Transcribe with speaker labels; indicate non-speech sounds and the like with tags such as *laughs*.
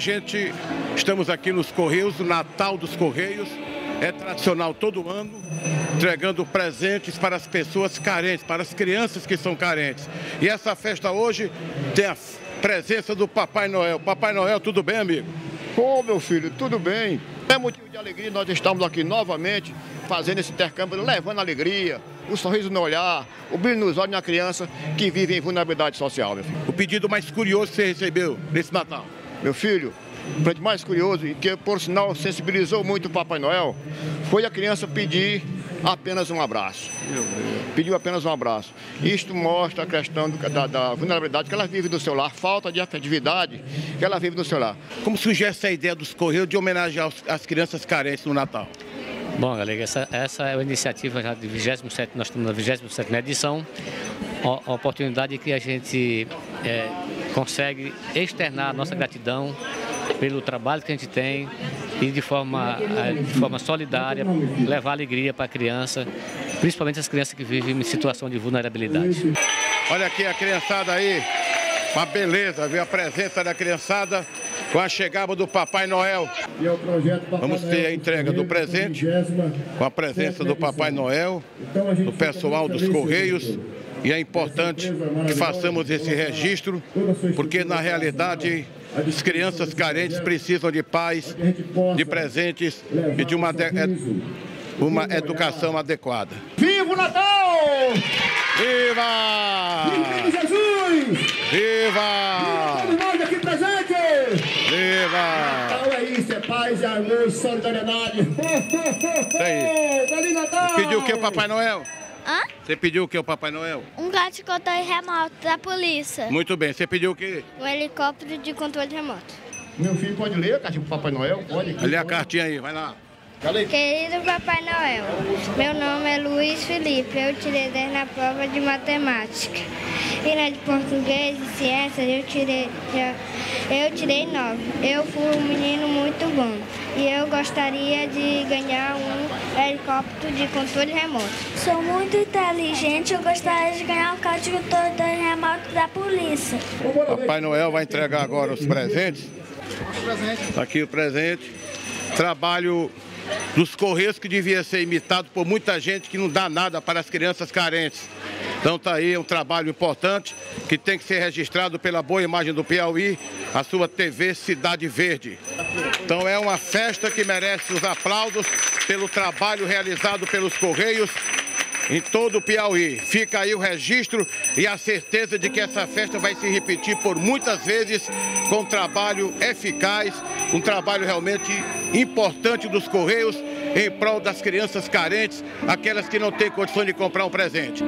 Speaker 1: gente, estamos aqui nos Correios, o Natal dos Correios. É tradicional todo ano, entregando presentes para as pessoas carentes, para as crianças que são carentes. E essa festa hoje tem a presença do Papai Noel. Papai Noel, tudo bem, amigo?
Speaker 2: Ô, oh, meu filho, tudo bem? É motivo de alegria, nós estamos aqui novamente fazendo esse intercâmbio, levando alegria, o sorriso no olhar, o brilho nos olhos da criança que vive em vulnerabilidade social, meu filho.
Speaker 1: O pedido mais curioso que você recebeu nesse Natal?
Speaker 2: Meu filho, o mais curioso e que, por sinal, sensibilizou muito o Papai Noel, foi a criança pedir apenas um abraço. Pediu apenas um abraço. Isto mostra a questão do, da, da, vulnerabilidade que ela vive no seu lar, falta de afetividade que ela vive no seu lar.
Speaker 1: Como surgiu essa ideia dos Correios de homenagear as crianças carentes no Natal?
Speaker 3: Bom, galera, essa, essa é a iniciativa já de 27, nós estamos na 27 edição, a, a oportunidade que a gente é, consegue externar a nossa gratidão pelo trabalho que a gente tem e de forma, é, de forma solidária levar alegria para a criança, principalmente as crianças que vivem em situação de vulnerabilidade.
Speaker 1: Olha aqui a criançada aí, uma beleza, ver a presença da criançada com a chegada do Papai Noel. Vamos ter a entrega do presente com a presença do Papai Noel, do pessoal dos Correios. E é importante que façamos esse registro, porque na realidade as crianças carentes precisam de paz, de presentes e de uma, uma educação adequada.
Speaker 4: Viva o Natal!
Speaker 1: Viva!
Speaker 4: Viva Jesus!
Speaker 1: Viva!
Speaker 4: Todos nós aqui presentes!
Speaker 1: Viva!
Speaker 4: Natal é isso, é paz, é amor, solidariedade. *laughs* Feliz Natal!
Speaker 1: Pediu o que, Papai Noel?
Speaker 5: Hã?
Speaker 1: Você pediu o que, o Papai Noel?
Speaker 5: Um gato de controle remoto da polícia.
Speaker 1: Muito bem. Você pediu o quê?
Speaker 5: Um helicóptero de controle remoto.
Speaker 2: Meu filho pode ler a cartinha pro Papai Noel? Pode.
Speaker 1: Lê a cartinha aí, vai lá.
Speaker 5: Querido Papai Noel, meu nome é Luiz Felipe, eu tirei 10 na prova de matemática. Na de português e ciências eu tirei, eu tirei 9. Eu fui um menino muito bom e eu gostaria de ganhar um helicóptero de controle remoto.
Speaker 6: Sou muito inteligente, eu gostaria de ganhar um carro de controle remoto da polícia.
Speaker 1: Papai Noel vai entregar agora os presentes. Aqui o presente. Trabalho dos Correios que devia ser imitado por muita gente que não dá nada para as crianças carentes. Então está aí um trabalho importante que tem que ser registrado pela boa imagem do Piauí, a sua TV Cidade Verde. Então é uma festa que merece os aplausos pelo trabalho realizado pelos Correios em todo o Piauí. Fica aí o registro e a certeza de que essa festa vai se repetir por muitas vezes com um trabalho eficaz, um trabalho realmente importante dos Correios em prol das crianças carentes, aquelas que não têm condições de comprar um presente.